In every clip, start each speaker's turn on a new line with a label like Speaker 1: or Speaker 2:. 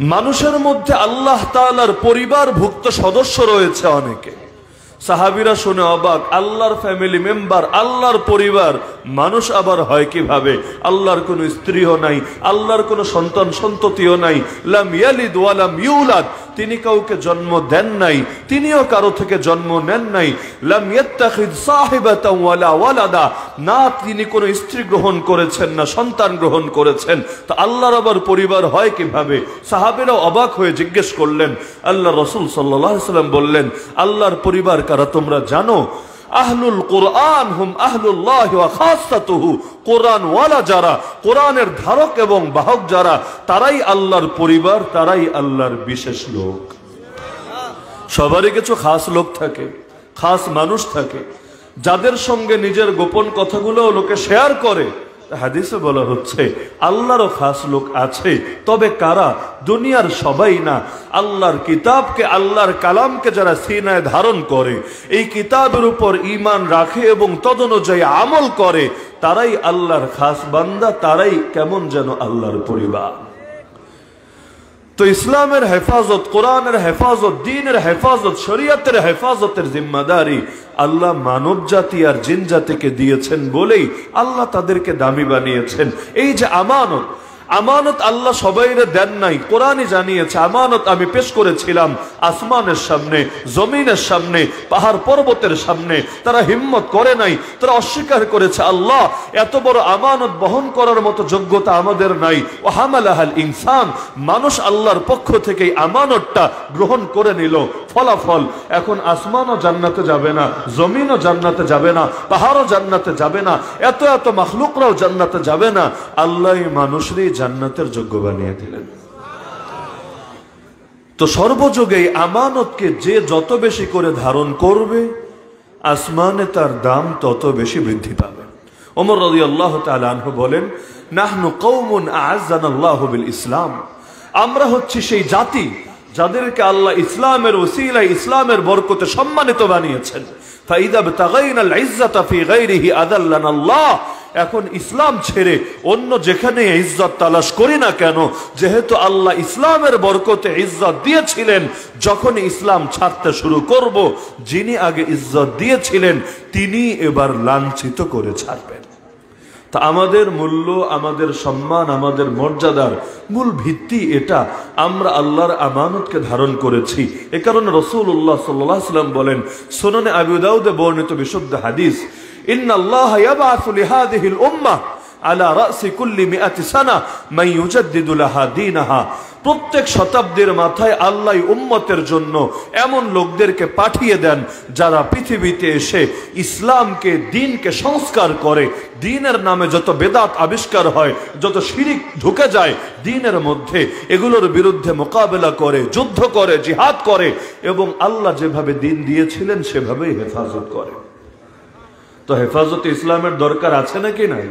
Speaker 1: মানুষের মধ্যে আল্লাহ তালার পরিবার ভুক্ত সদস্য রয়েছে অনেকে। সাহাবিরা শুনে অবাক, আল্লাহর ফ্যামিলি মেম্বার আল্লাহর পরিবার। মানুষ আবার হয় কীভাবে? আল্লাহর কোনো স্ত্রীও নাই, আল্লাহর কোনো সন্তান সন্ততিও নাই। লাম ইয়ালিদ ওয়ালাম ইউলাদ, তিনি কাউকে জন্ম দেন নাই, তিনিও কারও থেকে জন্ম নেন নাই। লাম ইয়াত্তাখিদ সাহিবাতাও ওয়ালা ওয়ালাদা, না তিনি কোনো স্ত্রী গ্রহণ করেছেন না, সন্তান গ্রহণ করেছেন। তা আল্লাহর আবার পরিবার হয় কীভাবে? সাহাবেরা অবাক হয়ে জিজ্ঞেস করলেন আল্লাহ রসুল সাল্লাহ সাল্লাম বললেন, আল্লাহর পরিবার কারা তোমরা জানো? আহলুল কোরআন হুম আহলুল্লাহ ওয়া খাসাতুহু। কোরআন ওয়ালা যারা, কোরআনের ধারক এবং বাহক যারা, তারাই আল্লাহর পরিবার, তারাই আল্লাহর বিশেষ লোক। সবারই কিছু খাস লোক থাকে, খাস মানুষ থাকে। যাদের সঙ্গে নিজের গোপন কথাগুলো লোকে শেয়ার করে হাদিসে বলা হচ্ছে, আল্লাহরও খাস লোক আছে, তবে কারা? দুনিয়ার সবাই না। আল্লাহর কিতাবকে, আল্লাহর কালামকে যারা সিনায় ধারণ করে, এই কিতাবের উপর ইমান রাখে এবং তদনুযায়ী আমল করে, তারাই আল্লাহর খাস বান্দা, তারাই কেমন যেন আল্লাহর পরিবার। তো ইসলামের হেফাজত, কোরআনের হেফাজত, দিনের হেফাজত, শরীয়তের হেফাজতের জিম্মাদারি আল্লাহ মানব জাতি আর জিন জাতিকে দিয়েছেন বলেই আল্লাহ তাদেরকে দামি বানিয়েছেন। এই যে আমানত আমানত আল্লাহ সবাইরে দেন নাই। কোরআনই জানিয়েছে, আমানত আমি পেশ করেছিলাম আসমানের সামনে, জমিনের সামনে, পাহাড় পর্বতের সামনে। তারা হিম্মত করে নাই, তারা অস্বীকার করেছে, আল্লাহ, এত বড় আমানত বহন করার মতো যোগ্যতা আমাদের নাই। ও হামালাহাল ইনসান, মানুষ আল্লাহর পক্ষ থেকে আমানতটা গ্রহণ করে নিল। ফলাফল, এখন আসমানও জান্নাতে যাবে না, জমিনও জান্নাতে যাবে না, পাহাড়ও জান্নাতে যাবে না, এত এত মখলুকরাও জান্নাতে যাবে না। আল্লাহ মানুষরই জান্নাতের যোগ্য বানিয়ে দিলেন। তো সর্বযোগে আমানতকে যে যত বেশি করে ধারণ করবে, আসমানে তার দাম তত বেশি বৃদ্ধি পাবে। ওমর আল্লাহ বলেন, নাহনু কৌমুন আজান ইসলাম। আমরা হচ্ছি সেই জাতি যাদেরকে আল্লাহ ইসলামের ওসিলা ইসলামের বরকতে সম্মানিত বানিয়েছেন। ফাইদাব তাগাইনাল ইজ্জাতা ফি আল্লাহ এখন ইসলাম ছেড়ে অন্য যেখানে ইজ্জত তালাশ করি না কেন, যেহেতু আল্লাহ ইসলামের বরকতে ইজ্জত দিয়েছিলেন, যখন ইসলাম ছাড়তে শুরু করব, যিনি আগে ইজ্জত দিয়েছিলেন, তিনি এবার লাঞ্ছিত করে ছাড়বেন। তা আমাদের মূল্য, আমাদের সম্মান, আমাদের মর্যাদার মূল ভিত্তি এটা। আমরা আল্লাহর আমানতকে ধারণ করেছি। এ কারণে রসুল উল্লাহ সাল্লাম বলেন, সোননে আবিদাউদে বর্ণিত বিশুদ্ধ হাদিস إن الله يبعث لهذه الأمة على رأس كل مئة سنة من يجدد لها دينها প্রত্যেক শতাব্দীর মাথায় আল্লাহ উম্মতের জন্য এমন লোকদেরকে পাঠিয়ে দেন যারা পৃথিবীতে এসে ইসলামকে দিনকে সংস্কার করে দিনের নামে যত বেদাত আবিষ্কার হয় যত শিরিক ঢুকে যায় দিনের মধ্যে এগুলোর বিরুদ্ধে মোকাবেলা করে যুদ্ধ করে জিহাদ করে এবং আল্লাহ যেভাবে দিন দিয়েছিলেন সেভাবেই হেফাজত করে তো হেফাজতে ইসলামের দরকার আছে নাকি নাই?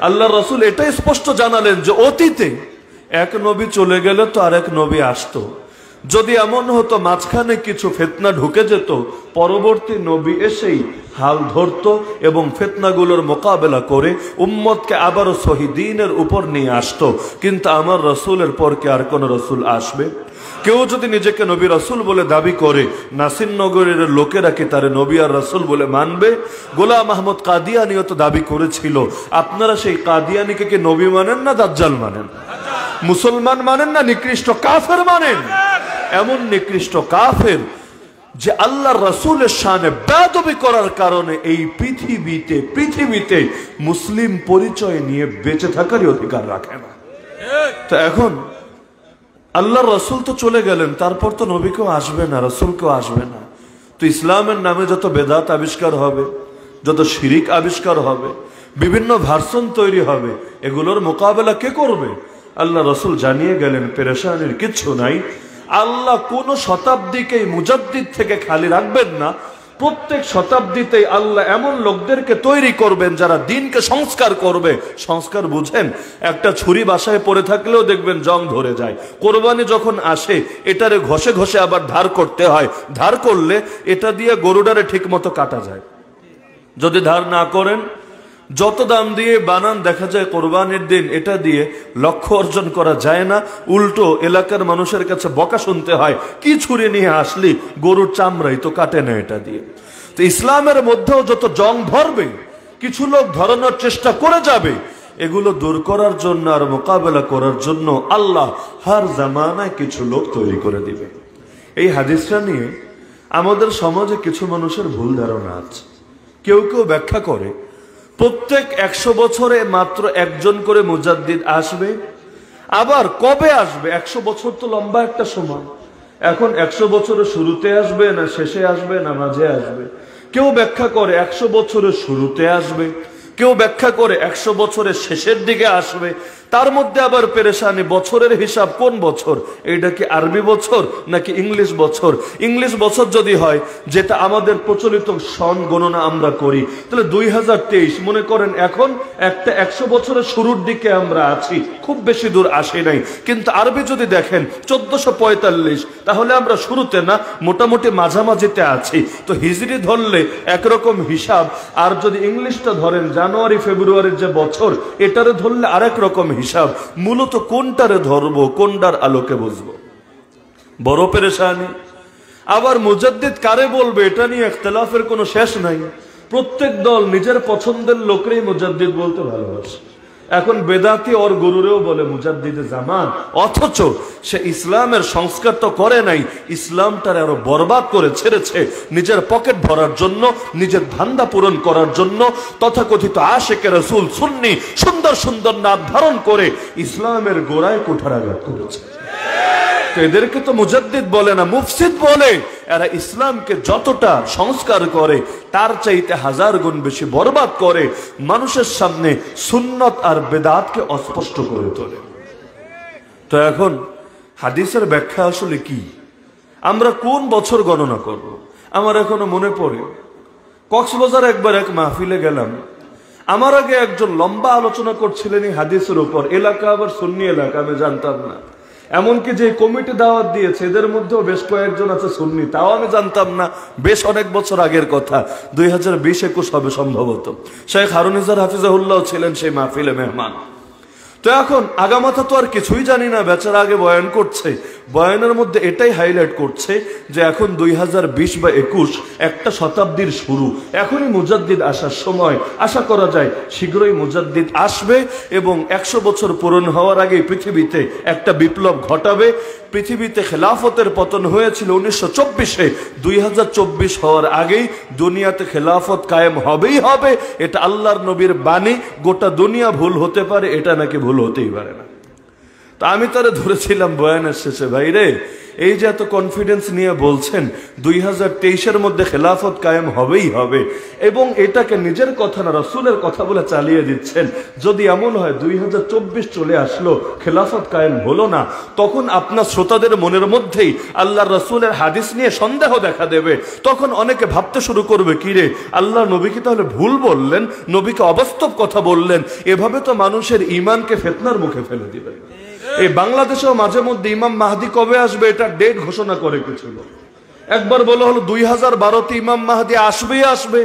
Speaker 1: আল্লাহ রসুল এটাই স্পষ্ট জানালেন যে অতীতে এক নবী চলে গেলে তো আরেক নবী আসতো। যদি এমন হতো মাঝখানে কিছু ফেতনা ঢুকে যেত, পরবর্তী নবী এসেই হাল ধরত এবং ফেতনাগুলোর মোকাবেলা করে উম্মতকে আবারও শহীদিনের উপর নিয়ে আসতো। কিন্তু আমার রসুলের পর কি আর কোন রসুল আসবে? কেউ যদি নিজেকে নবী রসুল বলে দাবি করে, নাসির নগরের লোকেরা কি তারে নবী আর রসুল বলে মানবে? গোলাম আহমদ কাদিয়ানিও তো দাবি করেছিল। আপনারা সেই কাদিয়ানিকে কি নবী মানেন না দাজ্জাল মানেন? মুসলমান মানেন না নিকৃষ্ট কাফের মানেন? এমন নিকৃষ্ট কাফের যে আল্লাহ রসুলের সামনে বেদবি করার কারণে এই পৃথিবীতে পৃথিবীতে মুসলিম পরিচয় নিয়ে বেঁচে থাকারই অধিকার রাখে না। তো এখন আল্লাহ রসুল তো চলে গেলেন, তারপর তো নবী কেউ আসবে না রসুল কেউ আসবে না। তো ইসলামের নামে যত বেদাত আবিষ্কার হবে, যত শিরিক আবিষ্কার হবে, বিভিন্ন ভার্সন তৈরি হবে, এগুলোর মোকাবেলা কে করবে? আল্লাহ রসুল জানিয়ে গেলেন, পেরেশানির কিচ্ছু নাই। আল্লাহ কোন শতাব্দীকে মুজাদ্দিদ থেকে খালি রাখবেন না প্রত্যেক শতাব্দীতে আল্লাহ এমন লোকদেরকে তৈরি করবেন যারা দিনকে সংস্কার করবে। সংস্কার বুঝেন? একটা ছুরি বাসায় পড়ে থাকলেও দেখবেন জং ধরে যায়। কোরবানি যখন আসে, এটারে ঘষে ঘষে আবার ধার করতে হয়। ধার করলে এটা দিয়ে গরুডারে ঠিক মতো কাটা যায়। যদি ধার না করেন যত দাম দিয়ে বানান দেখা যায় কোরবানির দিন এটা দিয়ে লক্ষ্য অর্জন করা যায় না। উল্টো এলাকার মানুষের কাছে বকা শুনতে হয়, কি ছুরি নিয়ে আসলি? গরুর চামড়াই তো কাটে না এটা দিয়ে। তো ইসলামের মধ্যেও যত জং ধরবে, কিছু লোক ধরানোর চেষ্টা করে যাবে, এগুলো দূর করার জন্য আর মোকাবেলা করার জন্য আল্লাহ হার জামানায় কিছু লোক তৈরি করে দিবে। এই হাদিসটা নিয়ে আমাদের সমাজে কিছু মানুষের ভুল ধারণা আছে। কেউ কেউ ব্যাখ্যা করে প্রত্যেক একশো বছরে মাত্র একজন করে মুজাদ্দিদ আসবে। আবার কবে আসবে? একশো বছর তো লম্বা একটা সময়। এখন একশো বছরের শুরুতে আসবে না শেষে আসবে না মাঝে আসবে? কেউ ব্যাখ্যা করে একশো বছরের শুরুতে আসবে। কেউ ব্যাখ্যা করে একশো বছরের শেষের দিকে আসবে। তার মধ্যে আবার পেরেশানি, বছরের হিসাব কোন বছর? এইটা কি আরবি বছর নাকি ইংলিশ বছর? ইংলিশ বছর যদি হয়, যেটা আমাদের প্রচলিত সন গণনা আমরা করি, তাহলে দুই হাজার তেইশ, মনে করেন এখন একটা একশো বছরের শুরুর দিকে আমরা আছি। খুব বেশি দূর আসি নাই। কিন্তু আরবি যদি দেখেন, চোদ্দশো পঁয়তাল্লিশ, তাহলে আমরা শুরুতে না, মোটামুটি মাঝামাঝিতে আছি। তো হিজড়ি ধরলে একরকম হিসাব, আর যদি ইংলিশটা ধরেন, জানুয়ারি, ফেব্রুয়ারির যে বছর, এটারে ধরলে আরেক রকম হিসাব, মূলত কোনটারে ধরবো, কোনটার আলোকে বুঝব? বড় পেরেশানি। আবার মুজাদ্দিদ কারে বলবে, এটা নিয়ে একতলাফের কোনো শেষ নাই। প্রত্যেক দল নিজের পছন্দের লোকেরই মুজাদ্দিদ বলতে ভালোবাসে। এখন বেদাতি ওর গরুরেও বলে, মুজাদ্দিদে জামান। অথচ সে ইসলামের সংস্কার তো করে নাই, ইসলামটার আরও বরবাদ করে ছেড়েছে নিজের পকেট ভরার জন্য, নিজের ধান্দা পূরণ করার জন্য। তথাকথিত আশেকে রসুল সুন্নি সুন্দর সুন্দর নাম ধারণ করে ইসলামের গোড়ায় কুঠারাঘাত করেছে। তো এদেরকে তো মুজাদ্দিদ বলে না, মুফসিদ বলে। এরা ইসলামকে যতটা সংস্কার করে, তার চাইতে হাজার গুণ বেশি বরবাদ করে, মানুষের সামনে সুন্নত আর বেদাতকে অস্পষ্ট করে তোলে। তো এখন হাদিসের ব্যাখ্যা আসলে কি? আমরা কোন বছর গণনা করব। আমার এখনও মনে পড়ে। কক্সবাজার একবার এক মাহফিলে গেলাম। আমার আগে একজন লম্বা আলোচনা করছিলেন এই হাদিসের উপর। এলাকা আবার সুন্নি এলাকা, আমি জানতাম না। এমনকি যে কমিটি দাওয়াত দিয়েছে, এদের মধ্যেও বেশ কয়েকজন আছে সুন্নি। তাও আমি জানতাম না, বেশ অনেক বছর আগের কথা। দুই হাজার বিশ একুশ হবে সম্ভবত। শেখ হারুনিজার হাফিজাহুল্লাহ ছিলেন সেই মাহফিলে মেহমান। তো এখন আগামাথা তো আর কিছুই জানি না, বেচারা আগে বয়ান করছে। বয়ানের মধ্যে এটাই হাইলাইট করছে যে এখন দুই হাজার বিশ বা একুশ একটা শতাব্দীর শুরু। এখনই মুজাদ্দিদ আসার সময়। আশা করা যায় শীঘ্রই মুজাদ্দিদ আসবে এবং একশো বছর পূরণ হওয়ার আগে পৃথিবীতে একটা বিপ্লব ঘটাবে। পৃথিবীতে খেলাফতের পতন হয়েছিল উনিশশো চব্বিশে। দুই হাজার চব্বিশ হওয়ার আগেই দুনিয়াতে খেলাফত কায়েম হবেই হবে। এটা আল্লাহর নবীর বাণী। গোটা দুনিয়া ভুল হতে পারে, এটা নাকি ভুল হতেই পারে না। তা আমি তারা ধরেছিলাম বয়ানের শেষে, ভাই রে। এই যে এত কনফিডেন্স নিয়ে বলছেন, দুই হাজার তেইশের মধ্যে খেলাফত কায়েম হবেই হবে। এবং এটাকে নিজের কথা না, রসুলের কথা বলে চালিয়ে দিচ্ছেন। যদি এমন হয়, দুই হাজার চব্বিশ চলে আসলো, খেলাফত কায়েম হলো না, তখন আপনার শ্রোতাদের মনের মধ্যেই আল্লাহ রসুলের হাদিস নিয়ে সন্দেহ দেখা দেবে। তখন অনেকে ভাবতে শুরু করবে কিরে আল্লাহ নবীকে তাহলে ভুল বললেন? নবীকে অবাস্তব কথা বললেন? এভাবে তো মানুষের ইমানকে ফেতনার মুখে ফেলে দিবেন। এই বাংলাদেশেও মাঝে মধ্যে ইমাম মাহাদি কবে আসবে এটা ডেট ঘোষণা করে কিছু একবার বলা হলো দুই হাজার বারোতে ইমাম মাহাদি আসবেই আসবে।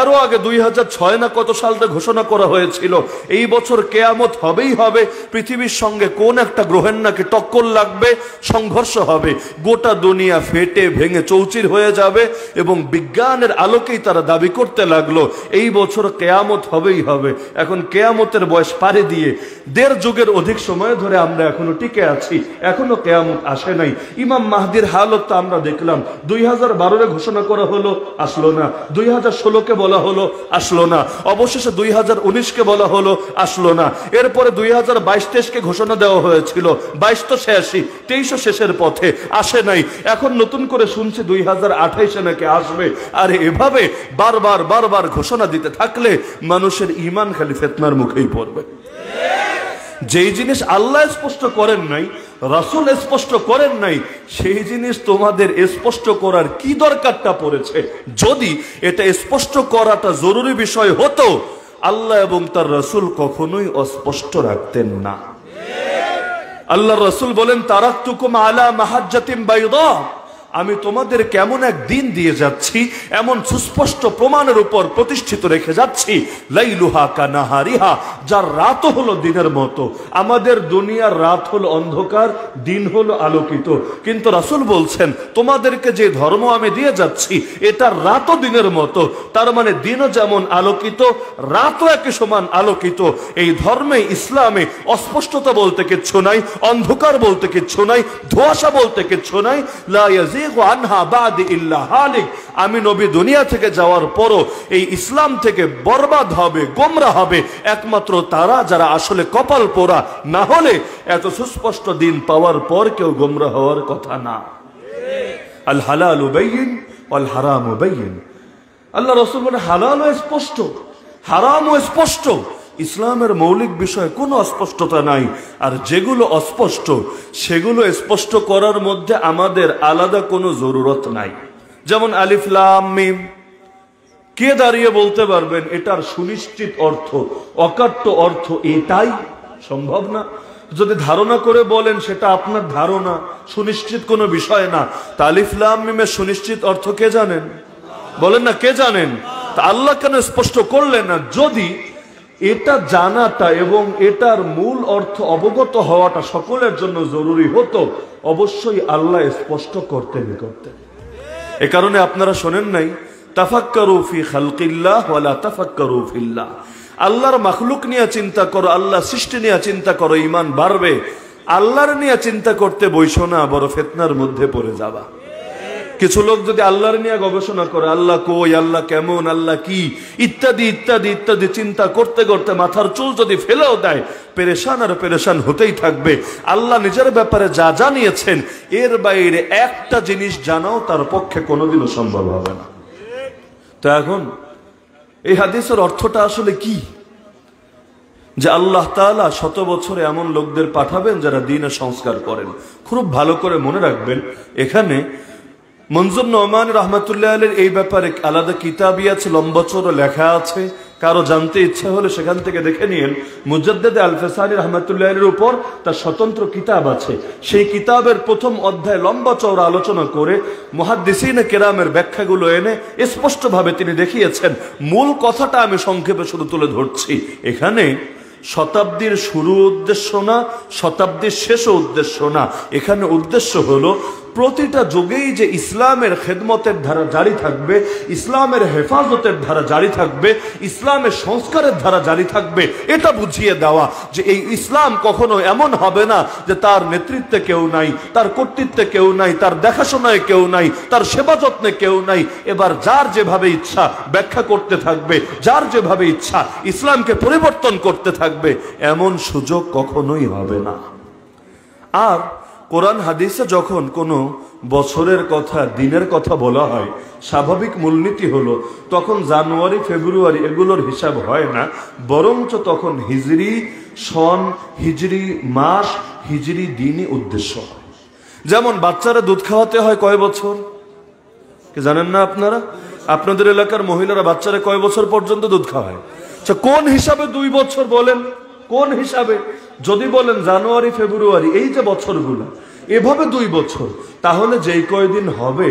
Speaker 1: এরও আগে দুই হাজার ছয় না কত সালটা ঘোষণা করা হয়েছিল, এই বছর কেয়ামত হবেই হবে। পৃথিবীর সঙ্গে কোন একটা গ্রহের নাকি টক্কর লাগবে, সংঘর্ষ হবে। গোটা দুনিয়া ফেটে ভেঙে চৌচির হয়ে যাবে এবং বিজ্ঞানের আলোকেই তারা দাবি করতে লাগল, এই বছর কেয়ামত হবেই হবে। এখন কেয়ামতের বয়স পাড়ি দিয়ে দেড় যুগের অধিক সময় ধরে আমরা এখনও টিকে আছি, এখনও কেয়ামত আসে নাই। ইমাম মাহদির হালত তো আমরা দেখলাম, দুই হাজার বারোরে ঘোষণা করা হলো, আসলো না। দুই হাজার ষোলোকে বলা হলো, আসলো না। অবশেষে দুই হাজার উনিশকে বলা হলো, আসলো না। এরপরে দুই হাজার বাইশ তেইশকে ঘোষণা দেওয়া হয়েছিল, বাইশ তো শেষই, তেইশও শেষের পথে, আসে নাই। এখন নতুন করে শুনছি দুই হাজার আঠাইশে নাকি আসবে। আর এভাবে বারবার বারবার ঘোষণা দিতে থাকলে মানুষের ইমান খালি ফেতনার মুখেই পড়বে। যেই জিনিস আল্লাহ স্পষ্ট করেন নাই রাসুল স্পষ্ট করেন নাই, সেই জিনিস তোমাদের স্পষ্ট করার কি দরকারটা পড়েছে? যদি এটা স্পষ্ট করাটা জরুরি বিষয় হতো, আল্লাহ এবং তার রসুল কখনোই অস্পষ্ট রাখতেন না। আল্লাহ রসুল বলেন তারাক তুকুম আলা মাহাজ্জাতিম বাইদা। আমি তোমাদের কেমন এক দিন দিয়ে যাচ্ছি, এমন সুস্পষ্ট প্রমাণের উপর প্রতিষ্ঠিত রেখে যাচ্ছি। লাইলুহা কানাহারিহা যার রাত হলো দিনের মতো। আমাদের দুনিয়ার রাত হলো অন্ধকার, দিন হলো আলোকিত। কিন্তু রাসুল বলছেন, তোমাদেরকে যে ধর্ম আমি দিয়ে যাচ্ছি, এটা রাতও দিনের মতো। তার মানে দিনও যেমন আলোকিত, রাতও একই সমান আলোকিত। এই ধর্মে ইসলামে অস্পষ্টতা বলতে কিচ্ছু নাই, অন্ধকার বলতে কিচ্ছু নাই, ধোয়াশা বলতে কিচ্ছু নাই। লা আমি নবী দুনিয়া থেকে যাওয়ার পরও এই ইসলাম থেকে বরবাদ হবে, গোমরা হবে। একমাত্র তারা যারা আসলে কপাল পোড়া না হলে এত সুস্পষ্ট দিন পাওয়ার পর কেউ গোমরা হওয়ার কথা না। আল হালাল উবাইন অল হারাম উবাইন আল্লাহ রসুল বলে হালাল স্পষ্ট, হারামও স্পষ্ট। ইসলামের মৌলিক বিষয়ে কোনো অস্পষ্টতা নাই। আর যেগুলো অস্পষ্ট, সেগুলো স্পষ্ট করার মধ্যে আমাদের আলাদা কোনো জরুরত নাই। যেমন আলিফলাম মিম। কে দাঁড়িয়ে বলতে পারবেন, এটার সুনিশ্চিত অর্থ, অকাট্য অর্থ এটাই সম্ভব না। যদি ধারণা করে বলেন, সেটা আপনার ধারণা, সুনিশ্চিত কোনো বিষয় না। তালিফলাম সুনিশ্চিত অর্থ কে জানেন? বলেন না, কে জানেন? তা আল্লাহ কেন স্পষ্ট করলেন না? যদি এটা জানাটা এবং এটার মূল অর্থ অবগত হওয়াটা সকলের জন্য জরুরি হতো, অবশ্যই আল্লাহ স্পষ্ট করতেন করতেন। এ কারণে আপনারা শোনেন নাই, তাফাক্কারু ফি খালকিল্লাহ ওয়ালা আল্লাহর মাখলুক নিয়ে চিন্তা করো, আল্লাহ সৃষ্টি নিয়ে চিন্তা করো ইমান বাড়বে। আল্লাহর নিয়ে চিন্তা করতে বইসো না, বড় ফেতনার মধ্যে পড়ে যাবা। কিছু লোক যদি আল্লাহর নিয়ে গবেষণা করে, আল্লাহ কই, আল্লাহ কেমন, আল্লাহ কি, ইত্যাদি ইত্যাদি ইত্যাদি চিন্তা করতে করতে মাথার চুল যদি ফেলেও দেয়, পেরেশান আর পেরেশান হতেই থাকবে। আল্লাহ নিজের ব্যাপারে যা জানিয়েছেন, এর বাইরে একটা জিনিস জানাও, তার পক্ষে কোনোদিনও সম্ভব হবে না। তো এখন, এই হাদিসের অর্থটা আসলে কি? যে আল্লাহ তাআলা শত বছরে এমন লোকদের পাঠাবেন যারা দিনের সংস্কার করেন। খুব ভালো করে মনে রাখবেন, এখানে মঞ্জুর নোমান রহমতুল্লাহ এই ব্যাপারে আলাদা কিতাবই আছে লম্বচরও লেখা আছে। কারও জানতে ইচ্ছা হলে সেখান থেকে দেখে নিন মুজদ্দেদ আলফেসানি রহমতুল্লাহ উপর তার স্বতন্ত্র কিতাব আছে। সেই কিতাবের প্রথম অধ্যায় লম্বা চৌড়া আলোচনা করে মহাদ্দিসিনে কেরামের ব্যাখ্যাগুলো এনে স্পষ্টভাবে তিনি দেখিয়েছেন, মূল কথাটা আমি সংক্ষেপে শুধু তুলে ধরছি। এখানে শতাব্দীর শুরু উদ্দেশ্য না, শতাব্দীর শেষ উদ্দেশ্য না। এখানে উদ্দেশ্য হলো, প্রতিটা যুগেই যে ইসলামের খেদমতের ধারা জারি থাকবে, ইসলামের হেফাজতের ধারা জারি থাকবে, ইসলামের সংস্কারের ধারা জারি থাকবে, এটা বুঝিয়ে দেওয়া যে এই ইসলাম কখনো এমন হবে না যে তার নেতৃত্বে কেউ নাই, তার কর্তৃত্বে কেউ নাই, তার দেখাশোনায় কেউ নাই, তার সেবা যত্নে কেউ নাই। এবার যার যেভাবে ইচ্ছা ব্যাখ্যা করতে থাকবে, যার যেভাবে ইচ্ছা ইসলামকে পরিবর্তন করতে থাকবে এমন সুযোগ কখনোই হবে না। আর কোরআন হাদিসে যখন কোনো বছরের কথা, দিনের কথা বলা হয়, স্বাভাবিক মূলনীতি হলো, তখন জানুয়ারি, ফেব্রুয়ারি এগুলোর হিসাব হয় না, বরঞ্চ তখন হিজরি, সন, হিজরি মাস, হিজরি দিনই উদ্দেশ্য হয়। যেমন বাচ্চারা দুধ খাওয়াতে হয় কয় বছর? কি জানেন না আপনারা? আপনাদের এলাকার মহিলারা বাচ্চারা কয় বছর পর্যন্ত দুধ খাওয়ায়? আচ্ছা কোন হিসাবে দুই বছর বলেন? কোন হিসাবে? যদি বলেন জানুয়ারি, ফেব্রুয়ারি, এই যে বছরগুলো, এভাবে দুই বছর, তাহলে যেই কয়দিন হবে?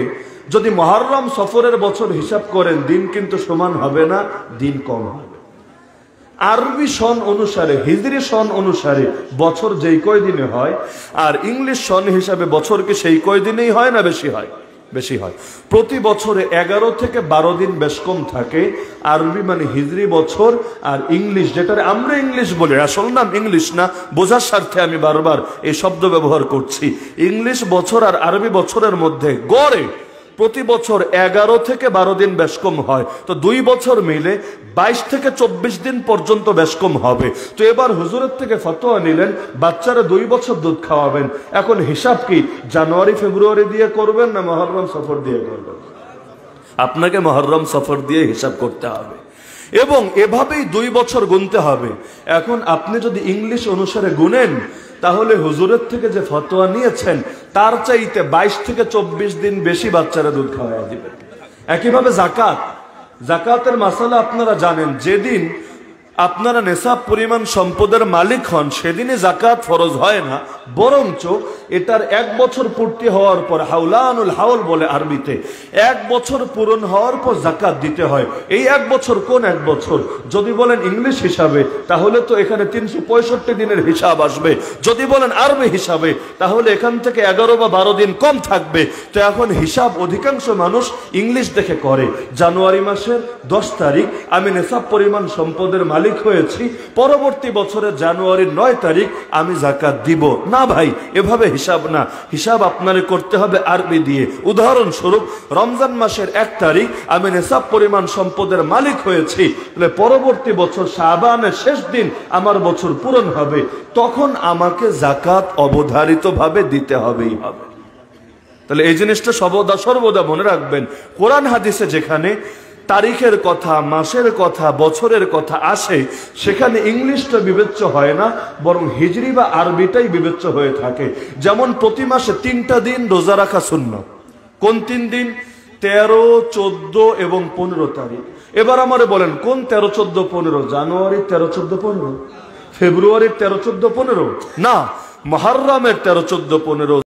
Speaker 1: যদি মহারম সফরের বছর হিসাব করেন, দিন কিন্তু সমান হবে না, দিন কম হবে। আরবি সন অনুসারে, হিজরি সন অনুসারে বছর যেই কয়দিনে হয়, আর ইংলিশ সন হিসাবে বছর কি সেই কয়দিনেই হয় না, বেশি হয়? বেশি হয়। প্রতি বছরে এগারো থেকে বারো দিন বেশ কম থাকে। আরবি মানে হিজরি বছর আর ইংলিশ যেটা আমরা ইংলিশ বলি। আসল নাম ইংলিশ না, বোঝার স্বার্থে আমি বারবার এই শব্দ ব্যবহার করছি। ইংলিশ বছর আর আরবি বছরের মধ্যে গড়ে প্রতি বছর এগারো থেকে বারো দিন বেশ কম হয়। তো দুই বছর মিলে বাইশ থেকে চব্বিশ দিন পর্যন্ত বেশ কম হবে। তো এবার হুজুরের থেকে ফতোয়া নিলেন, বাচ্চারা দুই বছর দুধ খাওয়াবেন। এখন হিসাব কি, জানুয়ারি, ফেব্রুয়ারি দিয়ে করবেন না মহরম সফর দিয়ে করবেন? আপনাকে মহরম সফর দিয়ে হিসাব করতে হবে। এবং এভাবেই দুই বছর গুনতে হবে। এখন আপনি যদি ইংলিশ অনুসারে গুনেন তাহলে হুজুরের থেকে যে ফতোয়া নিয়েছেন, তার চাইতে বাইশ থেকে চব্বিশ দিন বেশি বাচ্চারা দুধ খাওয়া দিবেন একইভাবে জাকাত। জাকাতের মাসালা আপনারা জানেন, যেদিন আপনারা নেশাব পরিমাণ সম্পদের মালিক হন, সেদিনে জাকাত ফরজ হয় না। বরঞ্চ এটার এক বছর পূর্তি হওয়ার পর হাউলানুল হাউল বলে আরবিতে, এক বছর পূরণ হওয়ার পর জাকাত দিতে হয়। এই এক বছর কোন এক বছর? যদি বলেন ইংলিশ হিসাবে, তাহলে তো এখানে তিনশো পঁয়ষট্টি দিনের হিসাব আসবে। যদি বলেন আরবি হিসাবে, তাহলে এখান থেকে এগারো বা বারো দিন কম থাকবে। তো এখন হিসাব অধিকাংশ মানুষ ইংলিশ দেখে করে। জানুয়ারি মাসের দশ তারিখ আমি নেশাব পরিমাণ সম্পদের মালিক হয়েছি। পরবর্তী বছরের জানুয়ারির নয় তারিখ আমি জাকাত দিব। না ভাই, এভাবে হিসাব না। হিসাব আপনারে করতে হবে আরবি দিয়ে। উদাহরণস্বরূপ, রমজান মাসের এক তারিখ আমি নেশাব পরিমাণ সম্পদের মালিক হয়েছি। পরবর্তী বছর শাহবানের শেষ দিন আমার বছর পূরণ হবে। তখন আমাকে জাকাত অবধারিতভাবে দিতে হবেই। হবে তাহলে এই জিনিসটা সর্বদা সর্বদা মনে রাখবেন। কোরআন হাদিসে যেখানে তারিখের কথা, মাসের কথা, বছরের কথা আসে, সেখানে ইংলিশটা বিবেচ্য হয় না, বরং হিজরি বা আরবিটাই বিবেচ্য হয়ে থাকে। যেমন প্রতি মাসে তিনটা দিন রোজা রাখা শূন্য। কোন তিন দিন? তেরো, চোদ্দ এবং পনেরো তারিখ। এবার আমারে বলেন, কোন তেরো, চোদ্দ, পনেরো? জানুয়ারি তেরো, চোদ্দ, পনেরো। ফেব্রুয়ারির তেরো, চোদ্দ, পনেরো? না, মহারামের তেরো, চোদ্দ, পনেরো